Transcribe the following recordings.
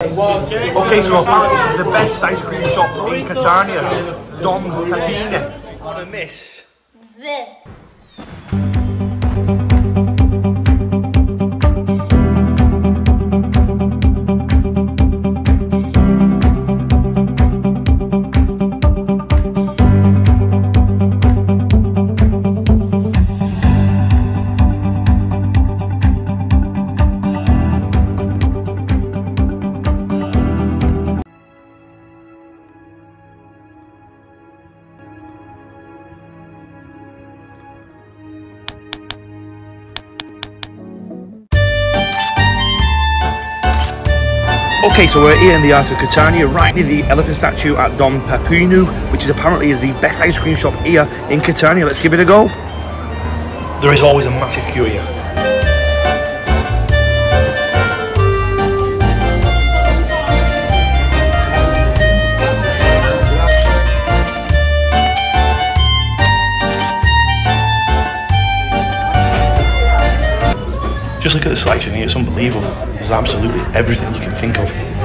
Okay, so apparently this is the best ice cream shop in Catania. Don Pepino. On a miss. This. Okay, so we're here in the Art of Catania, right near the elephant statue at Don Pepino, which is apparently is the best ice cream shop here in Catania. Let's give it a go. There is always a massive queue here. Just look at the selection here, it's unbelievable. There's absolutely everything you can think of.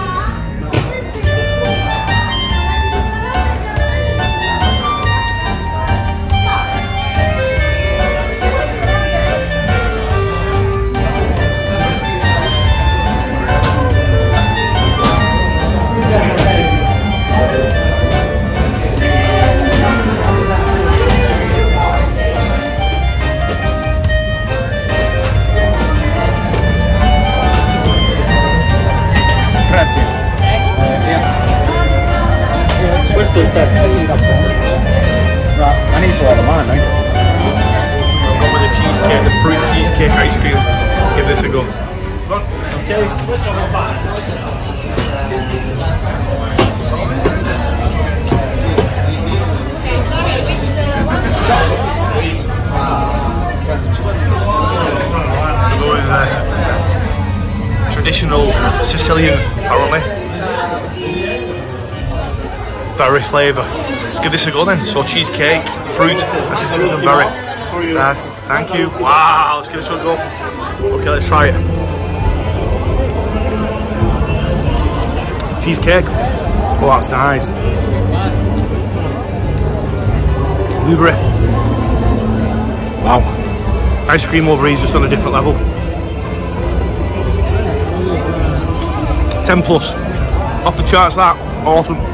Di I need to order mine, eh? With the cheesecake, the fruit cheesecake ice cream. Give this a go. So going uh, traditional Sicilian apparently. Berry flavour. Let's give this a go then. So cheesecake, fruit, and Sicilian berry. Nice. Thank you. Wow, let's give this one a go. Okay, let's try it. Cheesecake. Oh, that's nice. Blueberry. Wow. Ice cream over here is just on a different level. 10 plus. Off the charts that. Awesome.